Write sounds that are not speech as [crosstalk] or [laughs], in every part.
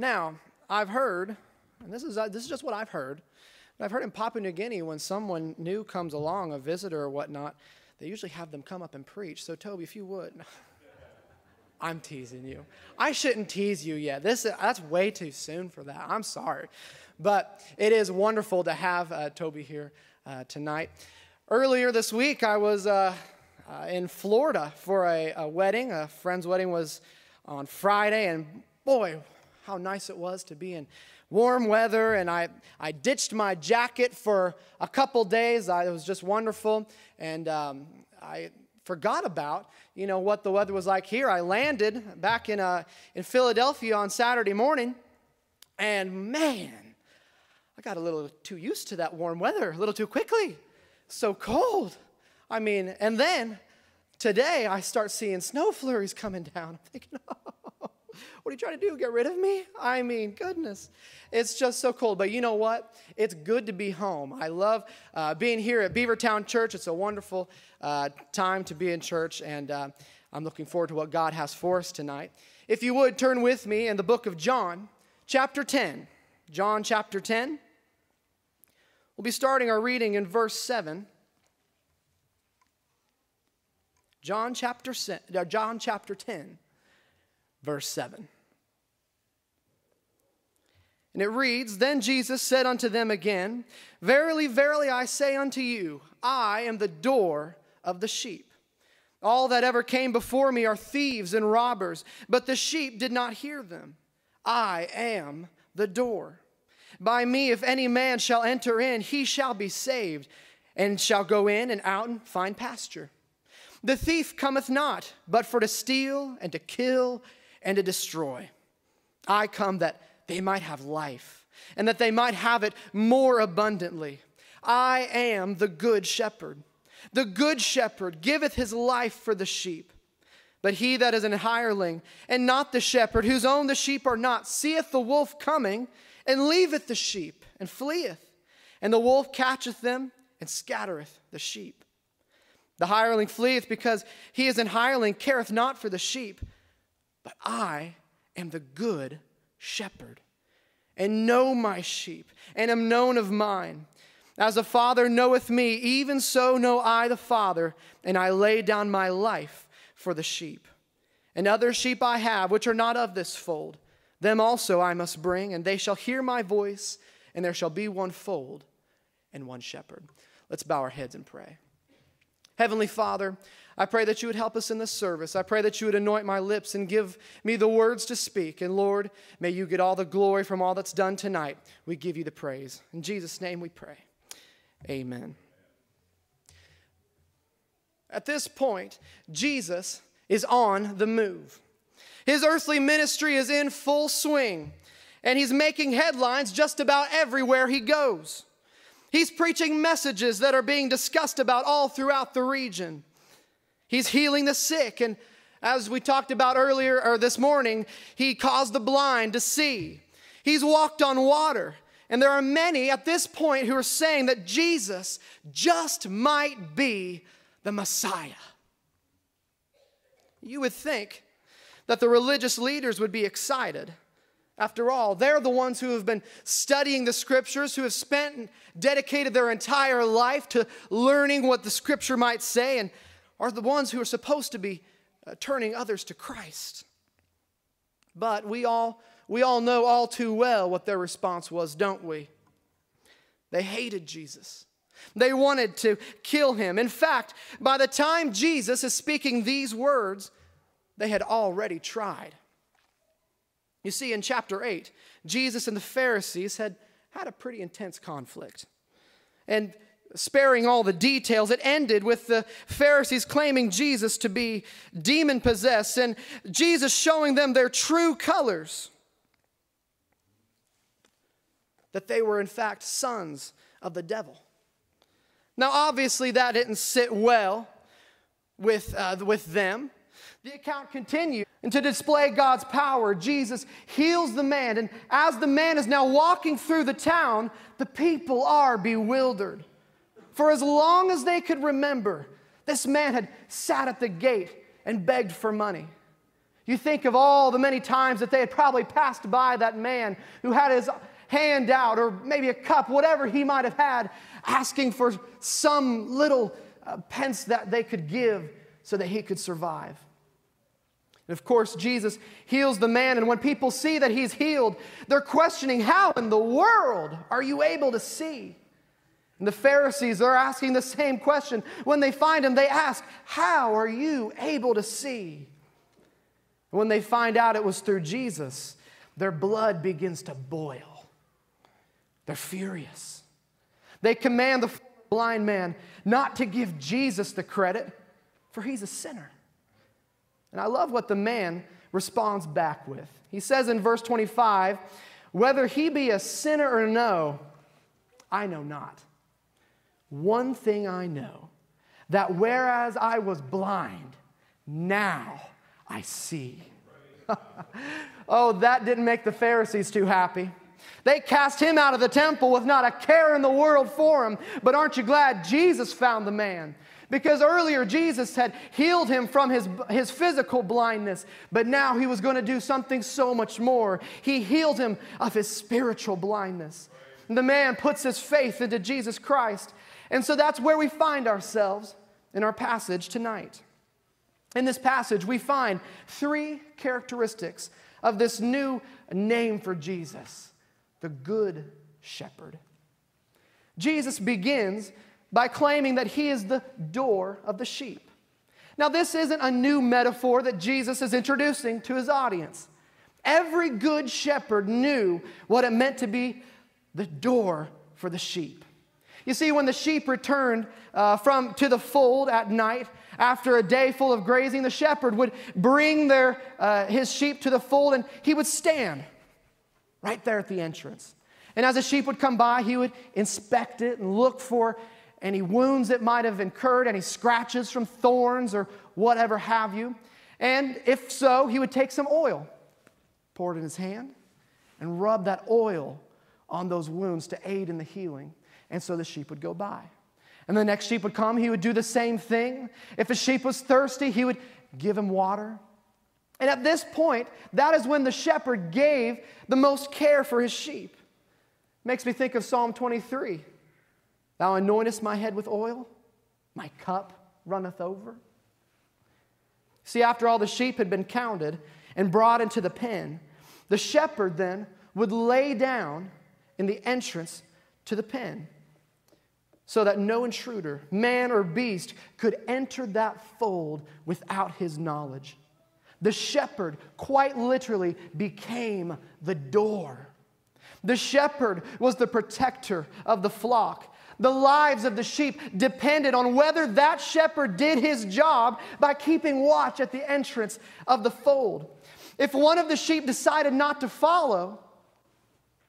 Now, I've heard, and this is, uh, this is just what I've heard, but I've heard in Papua New Guinea when someone new comes along, a visitor or whatnot, they usually have them come up and preach. So, Toby, if you would. [laughs] I'm teasing you. I shouldn't tease you yet. This, that's way too soon for that. I'm sorry. But it is wonderful to have uh, Toby here uh, tonight. Earlier this week, I was uh, uh in Florida for a, a, wedding. A friend's wedding was on Friday, and boy, how nice it was to be in warm weather. And I, I ditched my jacket for a couple days. I, it was just wonderful. And um, I forgot about you know what the weather was like here. I landed back in uh, in Philadelphia on Saturday morning, and man, I got a little too used to that warm weather a little too quickly. So cold. I mean, and then today I start seeing snow flurries coming down. I'm thinking, [laughs] oh, what are you trying to do? Get rid of me? I mean, goodness. It's just so cold. But you know what? It's good to be home. I love uh, being here at Beavertown Church. It's a wonderful uh, time to be in church, and uh, I'm looking forward to what God has for us tonight. If you would turn with me in the book of John, chapter 10. John chapter 10. We'll be starting our reading in verse 7. John chapter, uh, John chapter 10 verse 7. And it reads Then Jesus said unto them again, Verily, verily, I say unto you, I am the door of the sheep. All that ever came before me are thieves and robbers, but the sheep did not hear them. I am the door. By me, if any man shall enter in, he shall be saved, and shall go in and out and find pasture. The thief cometh not, but for to steal and to kill and to destroy. I come that they might have life and that they might have it more abundantly. I am the good shepherd. The good shepherd giveth his life for the sheep. But he that is an hireling, and not the shepherd, whose own the sheep are not, seeth the wolf coming, and leaveth the sheep, and fleeth. And the wolf catcheth them, and scattereth the sheep. The hireling fleeth because he is an hireling, careth not for the sheep. But I am the good shepherd, and know my sheep, and am known of mine. As the Father knoweth me, even so know I the Father, and I lay down my life for the sheep. And other sheep I have, which are not of this fold, them also I must bring, and they shall hear my voice, and there shall be one fold and one shepherd. Let's bow our heads and pray. Heavenly Father, I pray that you would help us in this service. I pray that you would anoint my lips and give me the words to speak. And Lord, may you get all the glory from all that's done tonight. We give you the praise. In Jesus' name we pray. Amen. At this point, Jesus is on the move. His earthly ministry is in full swing, and he's making headlines just about everywhere he goes. He's preaching messages that are being discussed about all throughout the region. He's healing the sick, and as we talked about earlier or this morning, he caused the blind to see. He's walked on water. And there are many at this point who are saying that Jesus just might be the Messiah. You would think that the religious leaders would be excited. After all, they're the ones who have been studying the scriptures, who have spent and dedicated their entire life to learning what the scripture might say, and are the ones who are supposed to be uh, turning others to Christ. But we all, we all know all too well what their response was, don't we? They hated Jesus. They wanted to kill him. In fact, by the time Jesus is speaking these words, they had already tried. You see, in chapter 8, Jesus and the Pharisees had had a pretty intense conflict. And sparing all the details, it ended with the Pharisees claiming Jesus to be demon possessed and Jesus showing them their true colors that they were, in fact, sons of the devil. Now, obviously, that didn't sit well with, uh, with them. The account continues. And to display God's power, Jesus heals the man. And as the man is now walking through the town, the people are bewildered. For as long as they could remember, this man had sat at the gate and begged for money. You think of all the many times that they had probably passed by that man who had his hand out, or maybe a cup, whatever he might have had, asking for some little uh, pence that they could give so that he could survive. And of course, Jesus heals the man, and when people see that he's healed, they're questioning, How in the world are you able to see? And the Pharisees are asking the same question. When they find him, they ask, How are you able to see? And when they find out it was through Jesus, their blood begins to boil. They're furious. They command the blind man not to give Jesus the credit, for he's a sinner. And I love what the man responds back with. He says in verse 25, Whether he be a sinner or no, I know not. One thing I know, that whereas I was blind, now I see. [laughs] oh, that didn't make the Pharisees too happy. They cast him out of the temple with not a care in the world for him. But aren't you glad Jesus found the man? Because earlier Jesus had healed him from his, his physical blindness, but now he was going to do something so much more. He healed him of his spiritual blindness. The man puts his faith into Jesus Christ. And so that's where we find ourselves in our passage tonight. In this passage, we find three characteristics of this new name for Jesus the Good Shepherd. Jesus begins by claiming that he is the door of the sheep. Now, this isn't a new metaphor that Jesus is introducing to his audience. Every good shepherd knew what it meant to be the door for the sheep. You see, when the sheep returned uh, from to the fold at night after a day full of grazing, the shepherd would bring their, uh, his sheep to the fold and he would stand right there at the entrance. And as the sheep would come by, he would inspect it and look for any wounds it might have incurred, any scratches from thorns or whatever have you. And if so, he would take some oil, pour it in his hand, and rub that oil on those wounds to aid in the healing. And so the sheep would go by. And the next sheep would come, he would do the same thing. If a sheep was thirsty, he would give him water. And at this point, that is when the shepherd gave the most care for his sheep. Makes me think of Psalm 23. Thou anointest my head with oil, my cup runneth over. See, after all the sheep had been counted and brought into the pen, the shepherd then would lay down in the entrance to the pen so that no intruder, man or beast, could enter that fold without his knowledge. The shepherd quite literally became the door. The shepherd was the protector of the flock. The lives of the sheep depended on whether that shepherd did his job by keeping watch at the entrance of the fold. If one of the sheep decided not to follow,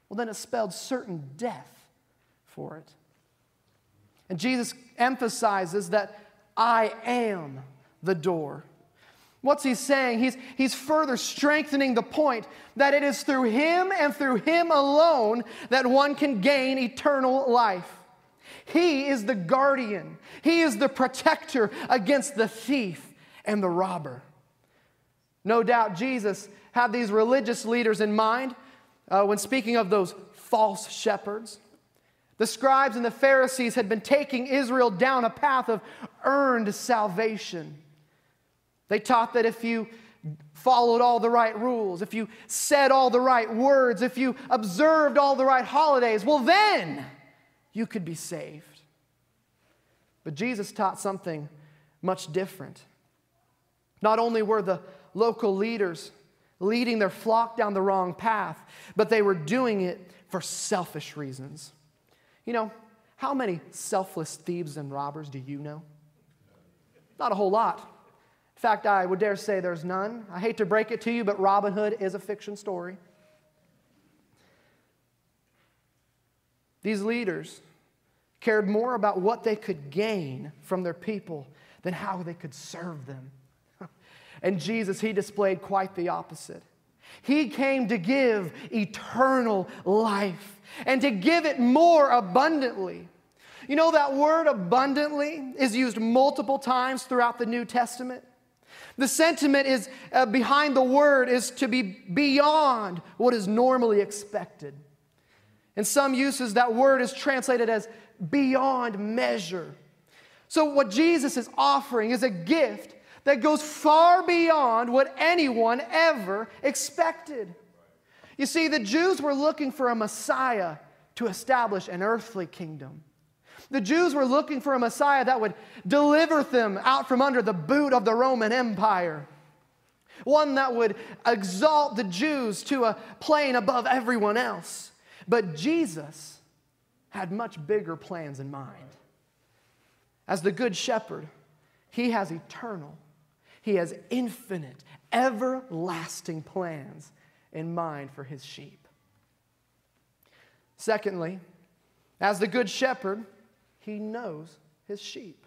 well, then it spelled certain death for it. And Jesus emphasizes that I am the door. What's he saying? He's, he's further strengthening the point that it is through him and through him alone that one can gain eternal life. He is the guardian, He is the protector against the thief and the robber. No doubt Jesus had these religious leaders in mind uh, when speaking of those false shepherds. The scribes and the Pharisees had been taking Israel down a path of earned salvation. They taught that if you followed all the right rules, if you said all the right words, if you observed all the right holidays, well, then you could be saved. But Jesus taught something much different. Not only were the local leaders leading their flock down the wrong path, but they were doing it for selfish reasons. You know, how many selfless thieves and robbers do you know? Not a whole lot. In fact, I would dare say there's none. I hate to break it to you, but Robin Hood is a fiction story. These leaders cared more about what they could gain from their people than how they could serve them. [laughs] And Jesus, he displayed quite the opposite. He came to give eternal life and to give it more abundantly. You know, that word abundantly is used multiple times throughout the New Testament. The sentiment is uh, behind the word is to be beyond what is normally expected. In some uses, that word is translated as beyond measure. So, what Jesus is offering is a gift that goes far beyond what anyone ever expected. You see, the Jews were looking for a Messiah to establish an earthly kingdom. The Jews were looking for a Messiah that would deliver them out from under the boot of the Roman Empire. One that would exalt the Jews to a plane above everyone else. But Jesus had much bigger plans in mind. As the Good Shepherd, he has eternal, he has infinite, everlasting plans in mind for his sheep. Secondly, as the Good Shepherd, he knows his sheep.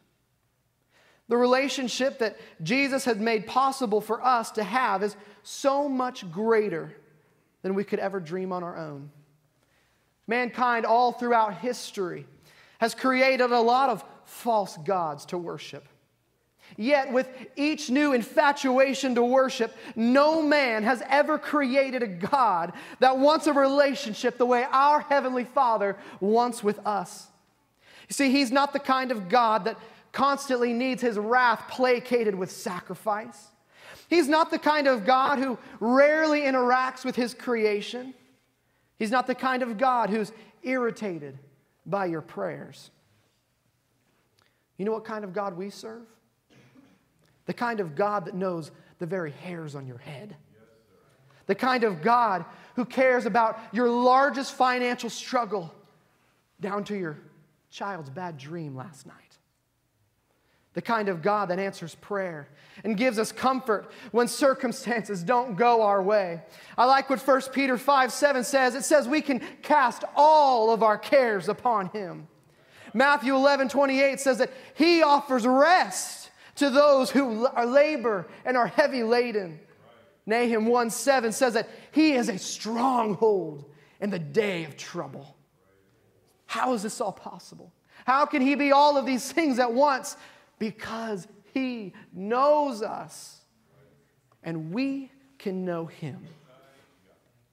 The relationship that Jesus has made possible for us to have is so much greater than we could ever dream on our own. Mankind, all throughout history, has created a lot of false gods to worship. Yet, with each new infatuation to worship, no man has ever created a God that wants a relationship the way our Heavenly Father wants with us. You see, He's not the kind of God that constantly needs His wrath placated with sacrifice. He's not the kind of God who rarely interacts with His creation. He's not the kind of God who's irritated by your prayers. You know what kind of God we serve? The kind of God that knows the very hairs on your head. The kind of God who cares about your largest financial struggle down to your child's bad dream last night. The kind of God that answers prayer and gives us comfort when circumstances don't go our way. I like what 1 Peter 5 7 says. It says we can cast all of our cares upon Him. Matthew 11 28 says that He offers rest to those who are labor and are heavy laden. Nahum 1 7 says that he is a stronghold in the day of trouble. How is this all possible? How can he be all of these things at once? Because he knows us and we can know him.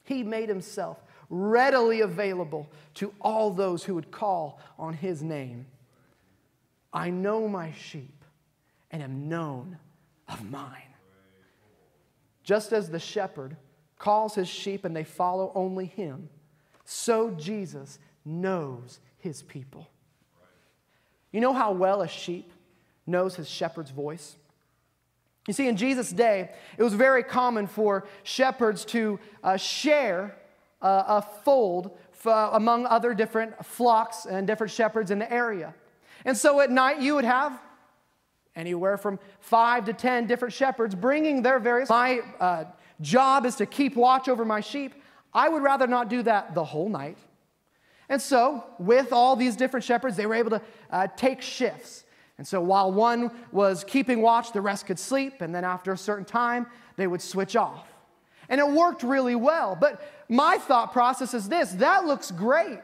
He made himself readily available to all those who would call on his name. I know my sheep and am known of mine. Just as the shepherd calls his sheep and they follow only him, so Jesus knows his people. You know how well a sheep knows his shepherd's voice? You see, in Jesus' day, it was very common for shepherds to uh, share uh, a fold among other different flocks and different shepherds in the area. And so at night, you would have anywhere from five to ten different shepherds bringing their various. My uh, job is to keep watch over my sheep. I would rather not do that the whole night. And so, with all these different shepherds, they were able to uh, take shifts. And so, while one was keeping watch, the rest could sleep. And then, after a certain time, they would switch off. And it worked really well. But my thought process is this that looks great.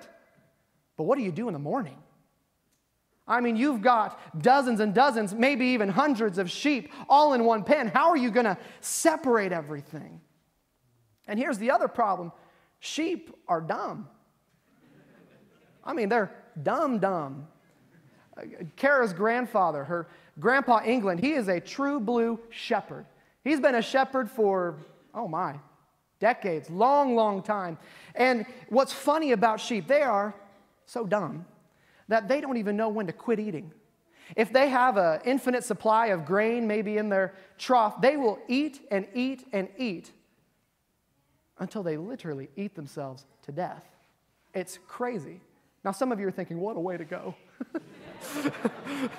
But what do you do in the morning? I mean, you've got dozens and dozens, maybe even hundreds of sheep all in one pen. How are you going to separate everything? And here's the other problem sheep are dumb. I mean, they're dumb, dumb. Kara's grandfather, her grandpa England, he is a true blue shepherd. He's been a shepherd for, oh my, decades, long, long time. And what's funny about sheep, they are so dumb that they don't even know when to quit eating. If they have an infinite supply of grain, maybe in their trough, they will eat and eat and eat until they literally eat themselves to death. It's crazy. Now, some of you are thinking, what a way to go. [laughs]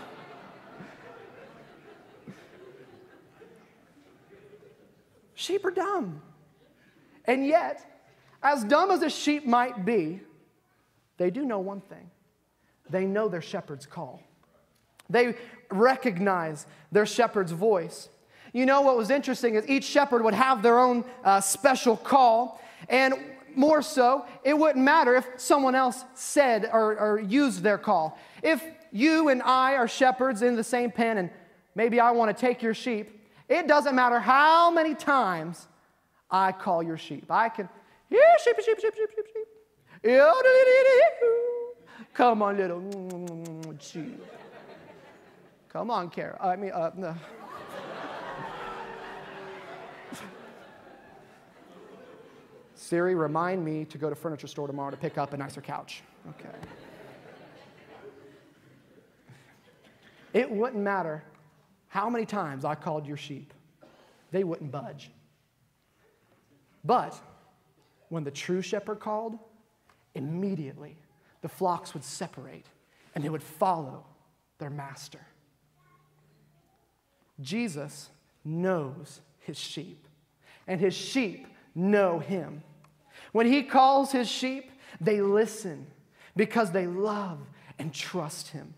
sheep are dumb. And yet, as dumb as a sheep might be, they do know one thing they know their shepherd's call. They recognize their shepherd's voice. You know what was interesting is each shepherd would have their own uh, special call, and more so, it wouldn't matter if someone else said or, or used their call. If you and I are shepherds in the same pen, and maybe I want to take your sheep, It doesn't matter how many times I call your sheep. I can, yeah, sheep, sheep, sheep, sheep, sheep, sheep. Come on, little mm, mm, mm, sheep. Come on, Kara. I mean, uh, no. Siri, remind me to go to furniture store tomorrow to pick up a nicer couch. Okay. It wouldn't matter how many times I called your sheep, they wouldn't budge. But when the true shepherd called, immediately the flocks would separate and they would follow their master. Jesus knows his sheep, and his sheep know him. When he calls his sheep, they listen because they love and trust him.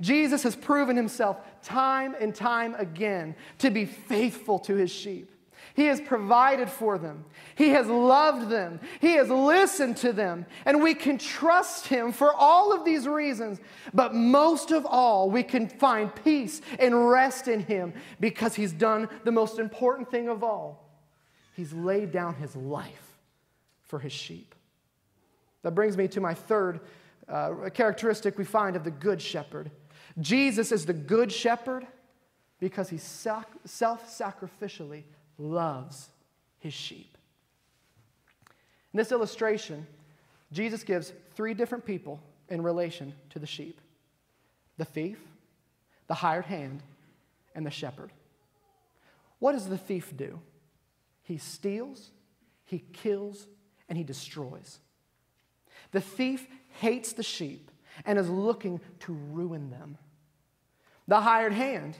Jesus has proven himself time and time again to be faithful to his sheep. He has provided for them. He has loved them. He has listened to them. And we can trust Him for all of these reasons. But most of all, we can find peace and rest in Him because He's done the most important thing of all He's laid down His life for His sheep. That brings me to my third uh, characteristic we find of the Good Shepherd. Jesus is the Good Shepherd because He self sacrificially loves his sheep. In this illustration, Jesus gives three different people in relation to the sheep the thief, the hired hand, and the shepherd. What does the thief do? He steals, he kills, and he destroys. The thief hates the sheep and is looking to ruin them. The hired hand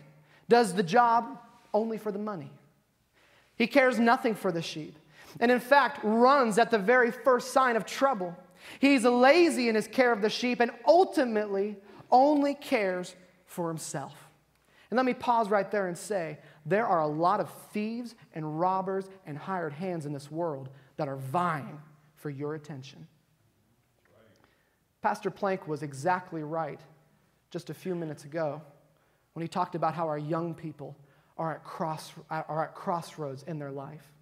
does the job only for the money. He cares nothing for the sheep, and in fact, runs at the very first sign of trouble. He's lazy in his care of the sheep and ultimately only cares for himself. And let me pause right there and say there are a lot of thieves and robbers and hired hands in this world that are vying for your attention. Pastor Plank was exactly right just a few minutes ago when he talked about how our young people are at, cross, are at crossroads in their life.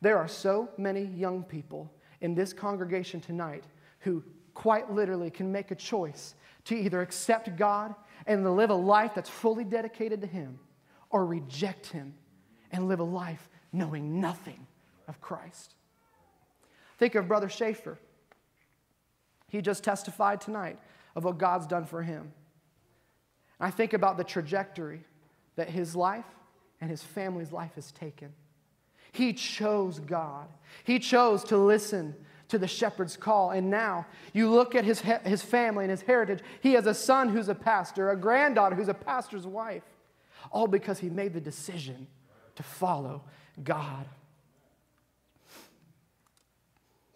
There are so many young people in this congregation tonight who quite literally can make a choice to either accept God and live a life that's fully dedicated to Him or reject Him and live a life knowing nothing of Christ. Think of Brother Schaefer. He just testified tonight of what God's done for him. I think about the trajectory that his life and his family's life is taken. He chose God. He chose to listen to the shepherd's call. And now you look at his, his family and his heritage. He has a son who's a pastor, a granddaughter who's a pastor's wife, all because he made the decision to follow God.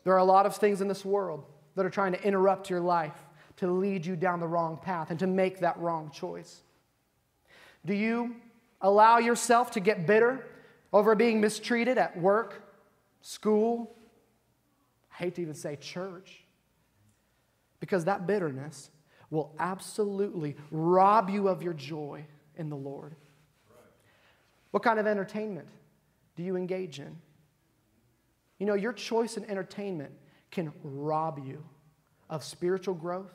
There are a lot of things in this world that are trying to interrupt your life, to lead you down the wrong path, and to make that wrong choice. Do you allow yourself to get bitter over being mistreated at work, school, I hate to even say church, because that bitterness will absolutely rob you of your joy in the Lord. What kind of entertainment do you engage in? You know, your choice in entertainment can rob you of spiritual growth,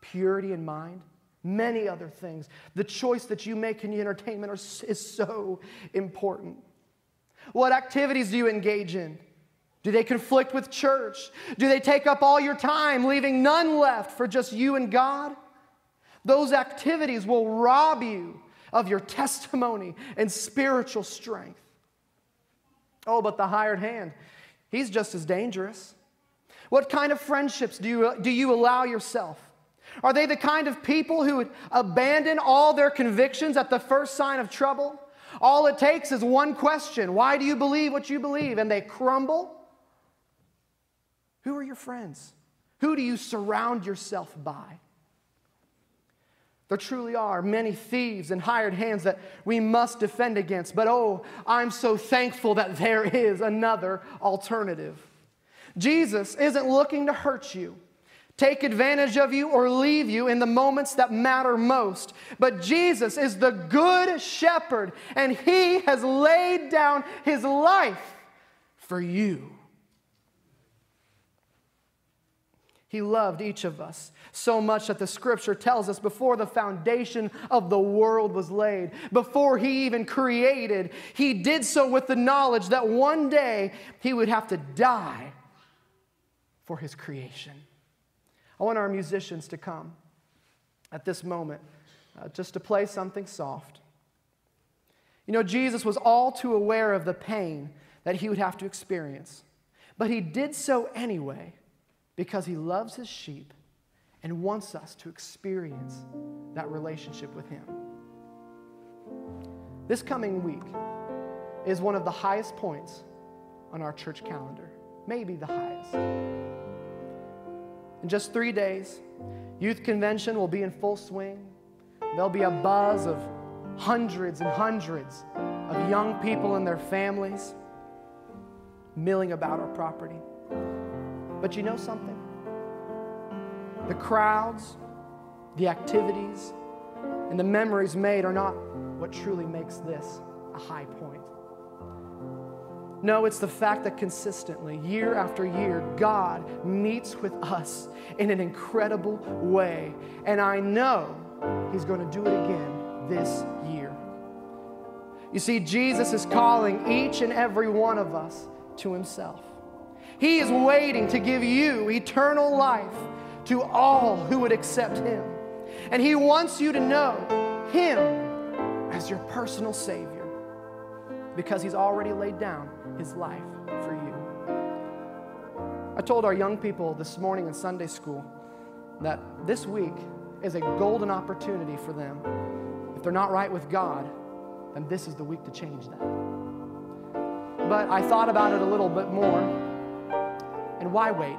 purity in mind, many other things. The choice that you make in your entertainment are, is so important. What activities do you engage in? Do they conflict with church? Do they take up all your time, leaving none left for just you and God? Those activities will rob you of your testimony and spiritual strength. Oh, but the hired hand, he's just as dangerous. What kind of friendships do you, do you allow yourself? Are they the kind of people who would abandon all their convictions at the first sign of trouble? All it takes is one question Why do you believe what you believe? And they crumble? Who are your friends? Who do you surround yourself by? There truly are many thieves and hired hands that we must defend against, but oh, I'm so thankful that there is another alternative. Jesus isn't looking to hurt you take advantage of you, or leave you in the moments that matter most. But Jesus is the good shepherd, and he has laid down his life for you. He loved each of us so much that the scripture tells us before the foundation of the world was laid, before he even created, he did so with the knowledge that one day he would have to die for his creation. I want our musicians to come at this moment uh, just to play something soft. You know, Jesus was all too aware of the pain that he would have to experience, but he did so anyway because he loves his sheep and wants us to experience that relationship with him. This coming week is one of the highest points on our church calendar, maybe the highest. In just three days, youth convention will be in full swing. There'll be a buzz of hundreds and hundreds of young people and their families milling about our property. But you know something? The crowds, the activities, and the memories made are not what truly makes this a high point. No, it's the fact that consistently, year after year, God meets with us in an incredible way. And I know He's going to do it again this year. You see, Jesus is calling each and every one of us to Himself. He is waiting to give you eternal life to all who would accept Him. And He wants you to know Him as your personal Savior because He's already laid down His life for you. I told our young people this morning in Sunday school that this week is a golden opportunity for them. If they're not right with God, then this is the week to change that. But I thought about it a little bit more and why wait?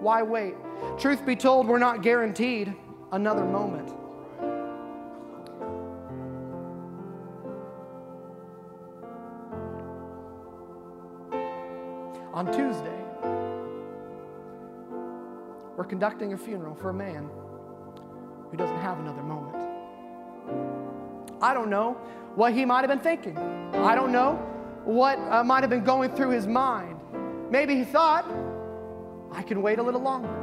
Why wait? Truth be told, we're not guaranteed another moment. On Tuesday, we're conducting a funeral for a man who doesn't have another moment. I don't know what he might have been thinking. I don't know what uh, might have been going through his mind. Maybe he thought, I can wait a little longer.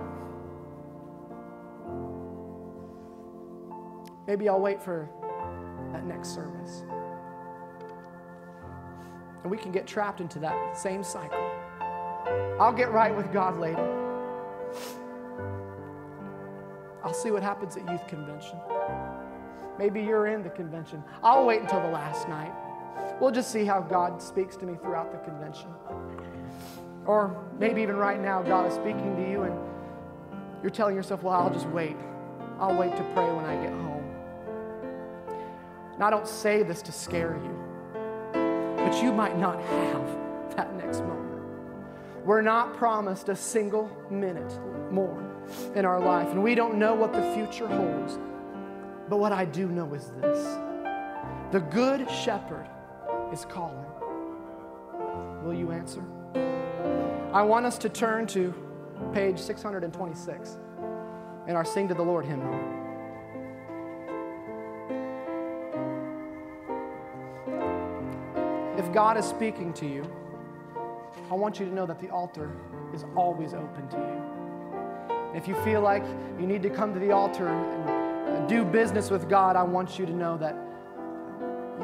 Maybe I'll wait for that next service. And we can get trapped into that same cycle. I'll get right with God later. I'll see what happens at youth convention. Maybe you're in the convention. I'll wait until the last night. We'll just see how God speaks to me throughout the convention. Or maybe even right now, God is speaking to you and you're telling yourself, well, I'll just wait. I'll wait to pray when I get home. And I don't say this to scare you, but you might not [laughs] have that next moment. We're not promised a single minute more in our life, and we don't know what the future holds. But what I do know is this the Good Shepherd is calling. Will you answer? I want us to turn to page 626 in our Sing to the Lord hymnal. If God is speaking to you, I want you to know that the altar is always open to you. If you feel like you need to come to the altar and uh, do business with God, I want you to know that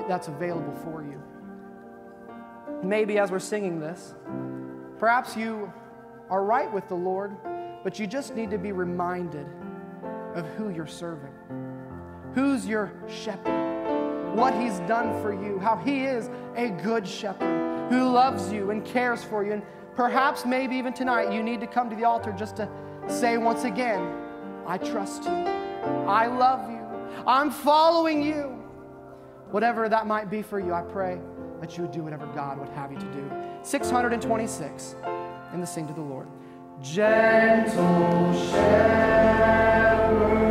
that's available for you. Maybe as we're singing this, Perhaps you are right with the Lord, but you just need to be reminded of who you're serving. Who's your shepherd? What he's done for you, how he is a good shepherd who loves you and cares for you. And perhaps, maybe even tonight, you need to come to the altar just to say once again, I trust you. I love you. I'm following you. Whatever that might be for you, I pray that you would do whatever God would have you to do. 626 in the Sing to the Lord. Gentle shepherd.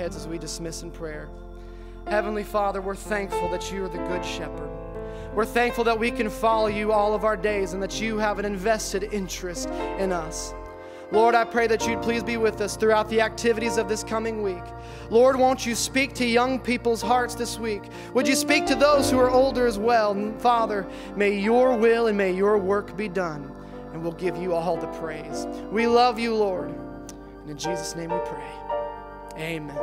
Heads as we dismiss in prayer. Heavenly Father, we're thankful that you are the good shepherd. We're thankful that we can follow you all of our days and that you have an invested interest in us. Lord, I pray that you'd please be with us throughout the activities of this coming week. Lord, won't you speak to young people's hearts this week? Would you speak to those who are older as well? Father, may your will and may your work be done, and we'll give you all the praise. We love you, Lord. And in Jesus' name we pray. Amen.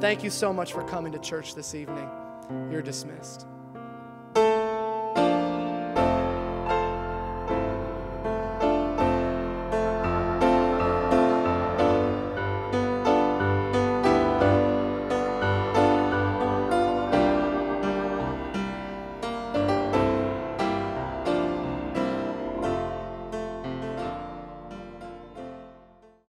Thank you so much for coming to church this evening. You're dismissed.